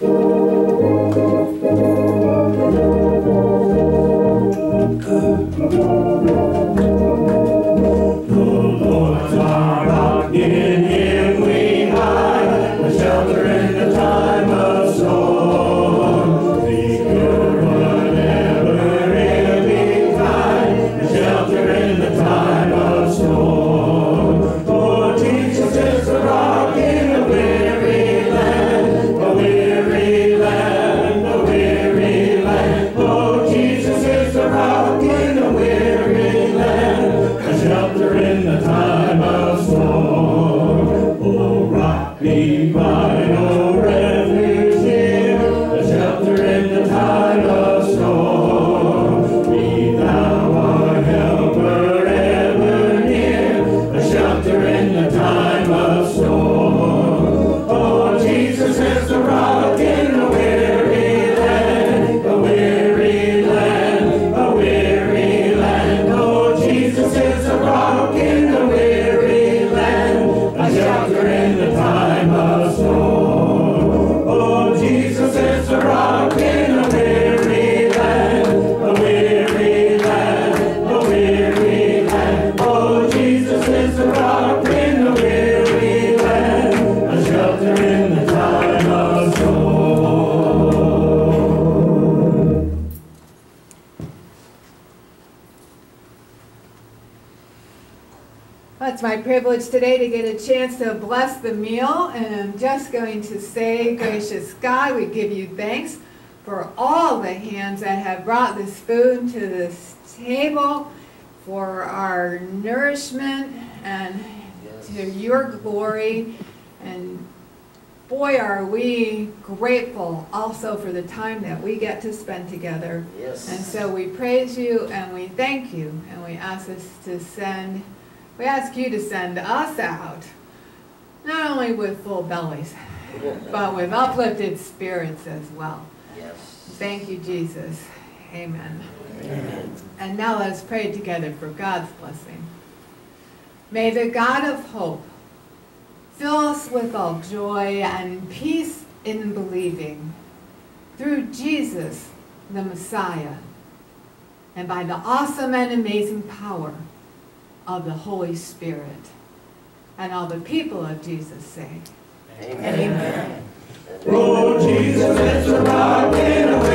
Girl. It's my privilege today to get a chance to bless the meal, and I'm just going to say, gracious God, we give you thanks for all the hands that have brought this food to this table, for our nourishment and to your glory. And boy, are we grateful also for the time that we get to spend together. Yes. And so we praise you and we thank you, and we ask us to send we ask you to send us out, not only with full bellies, but with uplifted spirits as well. Yes. Thank you, Jesus. Amen. Amen. And now let's pray together for God's blessing. May the God of hope fill us with all joy and peace in believing through Jesus, the Messiah, and by the awesome and amazing power of the Holy Spirit. And all the people of Jesus say, Amen. Amen. Amen. Oh, Jesus, it's a rock and